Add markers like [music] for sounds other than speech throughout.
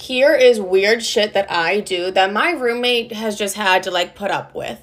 Here is weird shit that I do that my roommate has just had to like put up with.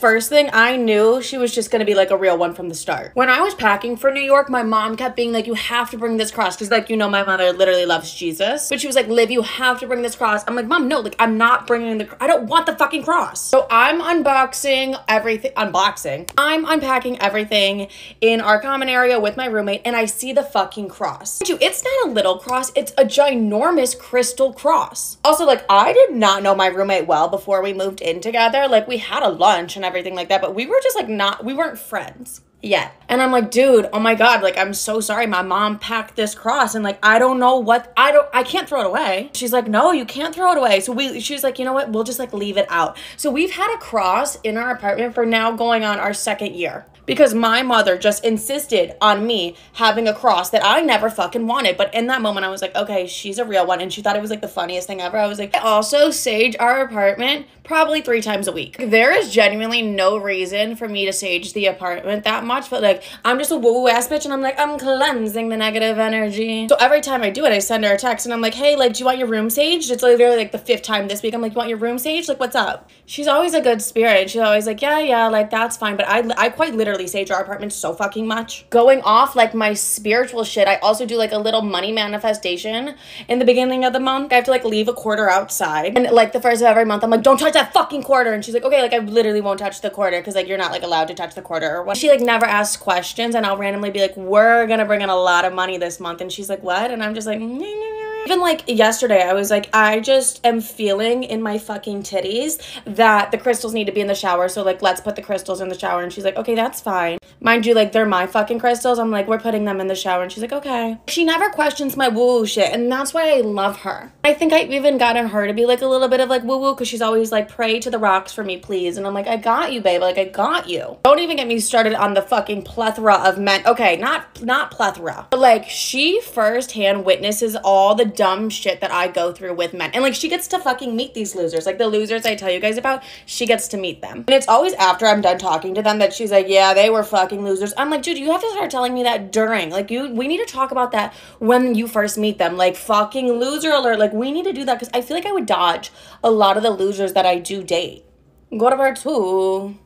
First thing, I knew she was just gonna be like a real one from the start. When I was packing for New York, my mom kept being like, You have to bring this cross. Cause, like, you know, my mother literally loves Jesus. But she was like, Liv, you have to bring this cross. I'm like, Mom, no, like, I'm not bringing the, I don't want the fucking cross. So I'm unboxing everything, unboxing. I'm unpacking everything in our common area with my roommate, and I see the fucking cross. It's not a little cross, it's a ginormous crystal cross. Also, like, I did not know my roommate well before we moved in together. Like, we had a lunch and everything like that, but we were just like not, we weren't friends yet. And I'm like, dude, oh my God, like, I'm so sorry. My mom packed this cross and like, I don't know what, I don't, I can't throw it away. She's like, no, you can't throw it away. So we, she's like, you know what, we'll just like leave it out. So we've had a cross in our apartment for now going on our second year because my mother just insisted on me having a cross that I never fucking wanted. But in that moment, I was like, okay, she's a real one. And she thought it was like the funniest thing ever. I was like, I also sage our apartment probably three times a week. There is genuinely no reason for me to sage the apartment that much, but like, I'm just a woo woo ass bitch and I'm like, I'm cleansing the negative energy. So every time I do it, I send her a text and I'm like, hey, like, do you want your room saged? It's literally like the fifth time this week. I'm like, you want your room saged? Like, what's up? She's always a good spirit. She's always like, yeah, yeah, like, that's fine. But I, I quite literally sage our apartment so fucking much. Going off like my spiritual shit, I also do like a little money manifestation in the beginning of the month. I have to like leave a quarter outside. And like the first of every month, I'm like, don't touch that fucking quarter. And she's like, okay, like I literally won't touch the quarter because like you're not like allowed to touch the quarter or what. She like never asks questions and I'll randomly be like, we're gonna bring in a lot of money this month. And she's like, what? And I'm just like, mm, mm, mm, even like yesterday, I was like, I just am feeling in my fucking titties that the crystals need to be in the shower. So, like, let's put the crystals in the shower. And she's like, okay, that's fine. Mind you, like, they're my fucking crystals. I'm like, we're putting them in the shower. And she's like, okay. She never questions my woo woo shit. And that's why I love her. I think I've even gotten her to be like a little bit of like woo woo because she's always like, pray to the rocks for me, please. And I'm like, I got you, babe. Like, I got you. Don't even get me started on the fucking plethora of men. Okay, not, not plethora. But like, she firsthand witnesses all the dumb shit that I go through with men. And like she gets to fucking meet these losers. Like the losers I tell you guys about, she gets to meet them. And it's always after I'm done talking to them that she's like, "Yeah, they were fucking losers." I'm like, "Dude, you have to start telling me that during. Like you we need to talk about that when you first meet them. Like fucking loser alert. Like we need to do that cuz I feel like I would dodge a lot of the losers that I do date." To part 2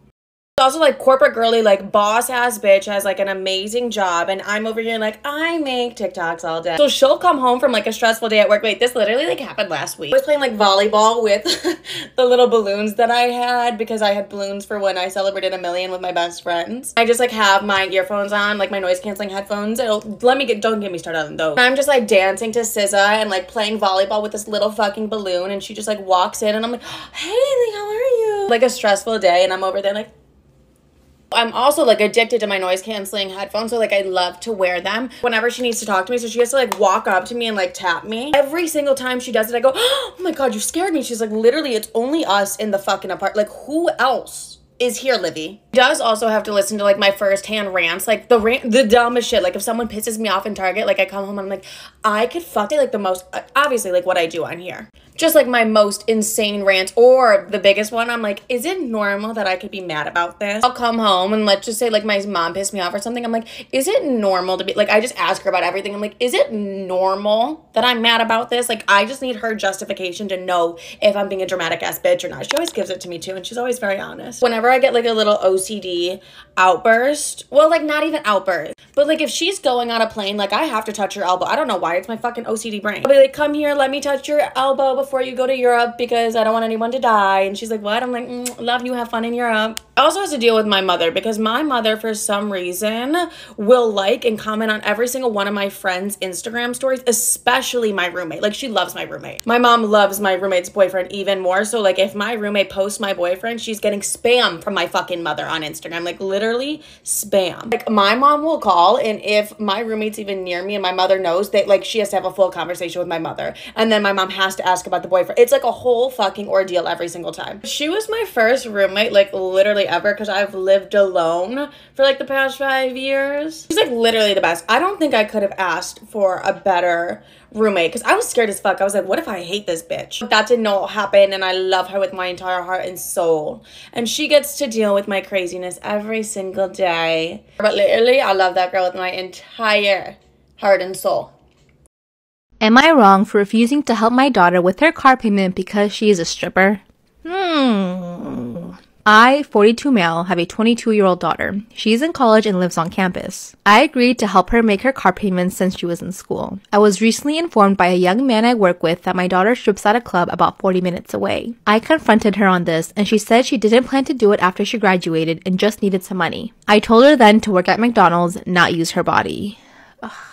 also like corporate girly like boss ass bitch has like an amazing job and i'm over here like i make tiktoks all day. So she'll come home from like a stressful day at work. Wait this literally like happened last week. I was playing like volleyball with [laughs] the little balloons that i had because i had balloons for when i celebrated a million with my best friends. I just like have my earphones on like my noise canceling headphones. It'll let me get don't get me started on those. I'm just like dancing to SZA and like playing volleyball with this little fucking balloon and she just like walks in and i'm like [gasps] hey how are you? Like a stressful day and i'm over there like I'm also like addicted to my noise canceling headphones, so like I love to wear them whenever she needs to talk to me. So she has to like walk up to me and like tap me. Every single time she does it, I go, [gasps] Oh my god, you scared me. She's like, literally, it's only us in the fucking apartment. Like, who else? is here, Livy. Does also have to listen to like my first hand rants, like the rant, the dumbest shit. Like if someone pisses me off in Target, like I come home, and I'm like, I could fuck it like the most, obviously like what I do on here just like my most insane rant or the biggest one. I'm like is it normal that i could be mad about this? I'll come home and let's just say like my mom pissed me off or something. I'm like is it normal to be like i just ask her about everything. I'm like is it normal that i'm mad about this? Like i just need her justification to know if i'm being a dramatic ass bitch or not. She always gives it to me too and she's always very honest. Whenever i get like a little ocd outburst well like not even outburst but like if she's going on a plane like i have to touch her elbow. I don't know why it's my fucking ocd brain. I'll be like come here let me touch your elbow before you go to Europe because I don't want anyone to die. And she's like, What? I'm like, mm, Love you, have fun in Europe. I also have to deal with my mother because my mother, for some reason, will like and comment on every single one of my friends' Instagram stories, especially my roommate. Like, she loves my roommate. My mom loves my roommate's boyfriend even more. So, like, if my roommate posts my boyfriend, she's getting spam from my fucking mother on Instagram. Like, literally spam. Like, my mom will call, and if my roommate's even near me and my mother knows that, like, she has to have a full conversation with my mother. And then my mom has to ask about the boyfriend. It's like a whole fucking ordeal every single time. She was my first roommate, like, literally ever because I've lived alone for like the past five years. She's like literally the best. I don't think I could have asked for a better roommate because I was scared as fuck. I was like, what if I hate this bitch? But that did not happen and I love her with my entire heart and soul. And she gets to deal with my craziness every single day. But literally, I love that girl with my entire heart and soul. Am I wrong for refusing to help my daughter with her car payment because she is a stripper? Hmm. I, 42 male, have a 22 year old daughter. She's in college and lives on campus. I agreed to help her make her car payments since she was in school. I was recently informed by a young man I work with that my daughter strips at a club about 40 minutes away. I confronted her on this and she said she didn't plan to do it after she graduated and just needed some money. I told her then to work at McDonald's, not use her body. Ugh.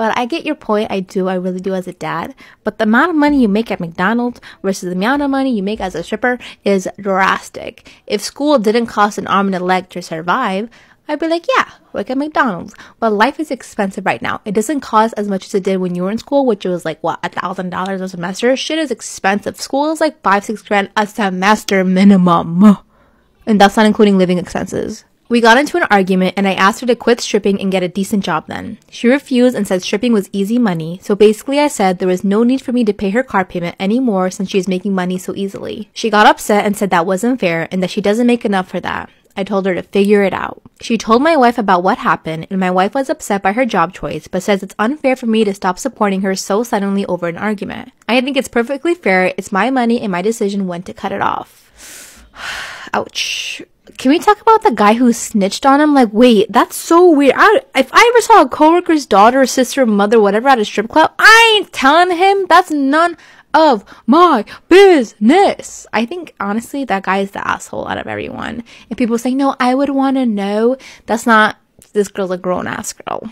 But I get your point. I do. I really do as a dad. But the amount of money you make at McDonald's versus the amount of money you make as a stripper is drastic. If school didn't cost an arm and a leg to survive, I'd be like, yeah, work at McDonald's. But life is expensive right now. It doesn't cost as much as it did when you were in school, which was like, what, a thousand dollars a semester? Shit is expensive. School is like five, six grand a semester minimum. And that's not including living expenses. We got into an argument and I asked her to quit stripping and get a decent job then. She refused and said stripping was easy money, so basically I said there was no need for me to pay her car payment anymore since she making money so easily. She got upset and said that wasn't fair and that she doesn't make enough for that. I told her to figure it out. She told my wife about what happened, and my wife was upset by her job choice, but says it's unfair for me to stop supporting her so suddenly over an argument. I think it's perfectly fair, it's my money and my decision when to cut it off. [sighs] Ouch. Can we talk about the guy who snitched on him? Like, wait, that's so weird. I, if I ever saw a coworker's daughter, sister, mother, whatever at a strip club, I ain't telling him. That's none of my business. I think honestly, that guy is the asshole out of everyone. And people say, no, I would want to know. That's not. This girl's a grown ass girl.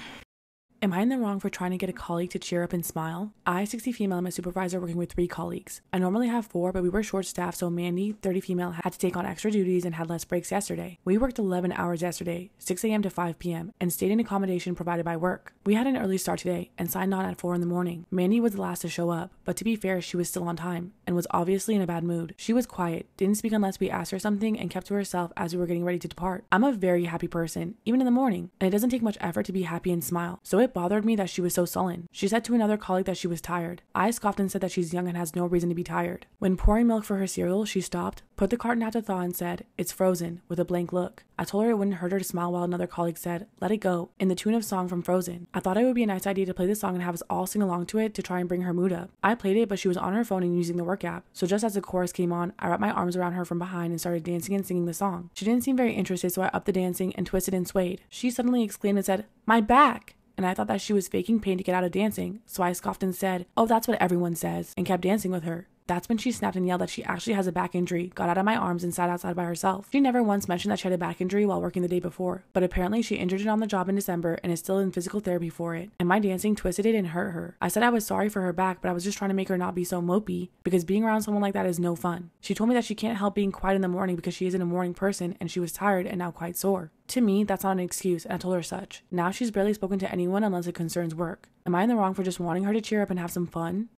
Am I in the wrong for trying to get a colleague to cheer up and smile? I, 60 female, am a supervisor working with three colleagues. I normally have four, but we were short staffed, so Mandy, 30 female, had to take on extra duties and had less breaks yesterday. We worked 11 hours yesterday, 6 a.m. to 5 p.m., and stayed in accommodation provided by work. We had an early start today and signed on at 4 in the morning. Mandy was the last to show up, but to be fair, she was still on time and was obviously in a bad mood. She was quiet, didn't speak unless we asked her something, and kept to herself as we were getting ready to depart. I'm a very happy person, even in the morning, and it doesn't take much effort to be happy and smile, so it bothered me that she was so sullen. She said to another colleague that she was tired. I scoffed and said that she's young and has no reason to be tired. When pouring milk for her cereal, she stopped, put the carton out to thaw, and said, It's frozen, with a blank look. I told her it wouldn't hurt her to smile while another colleague said, Let it go, in the tune of song from Frozen. I thought it would be a nice idea to play the song and have us all sing along to it to try and bring her mood up. I played it, but she was on her phone and using the work app. So just as the chorus came on, I wrapped my arms around her from behind and started dancing and singing the song. She didn't seem very interested, so I upped the dancing and twisted and swayed. She suddenly exclaimed and said, My back! And I thought that she was faking pain to get out of dancing, so I scoffed and said, Oh, that's what everyone says, and kept dancing with her. That's when she snapped and yelled that she actually has a back injury, got out of my arms, and sat outside by herself. She never once mentioned that she had a back injury while working the day before, but apparently she injured it on the job in December and is still in physical therapy for it. And my dancing twisted it and hurt her. I said I was sorry for her back, but I was just trying to make her not be so mopey because being around someone like that is no fun. She told me that she can't help being quiet in the morning because she isn't a morning person and she was tired and now quite sore. To me, that's not an excuse, and I told her such. Now she's barely spoken to anyone unless it concerns work. Am I in the wrong for just wanting her to cheer up and have some fun?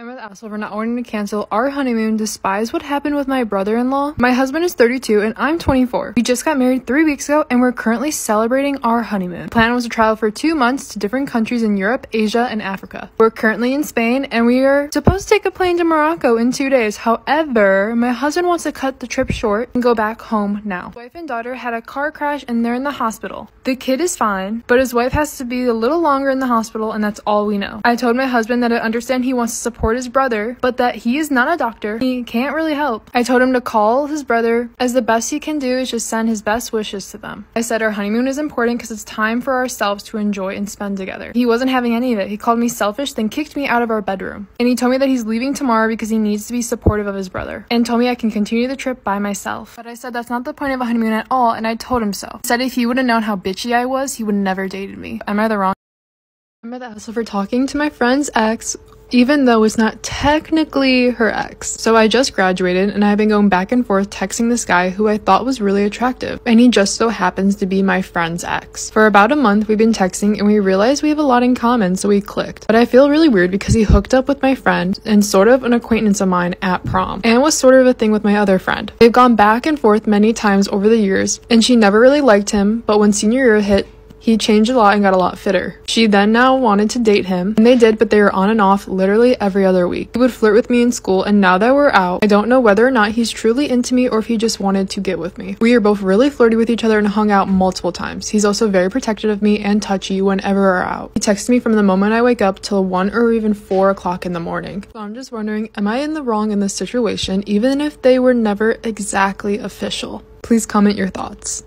I'm with asshole for not wanting to cancel our honeymoon despite what happened with my brother-in-law. My husband is 32 and I'm 24. We just got married three weeks ago and we're currently celebrating our honeymoon. The plan was to travel for two months to different countries in Europe, Asia, and Africa. We're currently in Spain and we are supposed to take a plane to Morocco in two days. However, my husband wants to cut the trip short and go back home now. Wife and daughter had a car crash and they're in the hospital. The kid is fine, but his wife has to be a little longer in the hospital and that's all we know. I told my husband that I understand he wants to support his brother, but that he is not a doctor. He can't really help. I told him to call his brother as the best he can do is just send his best wishes to them. I said our honeymoon is important because it's time for ourselves to enjoy and spend together. He wasn't having any of it. He called me selfish, then kicked me out of our bedroom. And he told me that he's leaving tomorrow because he needs to be supportive of his brother. And told me I can continue the trip by myself. But I said that's not the point of a honeymoon at all, and I told him so. I said if he would have known how bitchy I was, he would never dated me. Am I the wrong? I'm the asshole for talking to my friend's ex even though it's not technically her ex. So I just graduated and I've been going back and forth texting this guy who I thought was really attractive, and he just so happens to be my friend's ex. For about a month, we've been texting and we realized we have a lot in common, so we clicked. But I feel really weird because he hooked up with my friend and sort of an acquaintance of mine at prom, and was sort of a thing with my other friend. They've gone back and forth many times over the years, and she never really liked him, but when senior year hit, He changed a lot and got a lot fitter. She then now wanted to date him, and they did, but they were on and off literally every other week. He would flirt with me in school, and now that we're out, I don't know whether or not he's truly into me or if he just wanted to get with me. We are both really flirty with each other and hung out multiple times. He's also very protective of me and touchy whenever we're out. He texts me from the moment I wake up till 1 or even 4 o'clock in the morning. So I'm just wondering, am I in the wrong in this situation, even if they were never exactly official? Please comment your thoughts.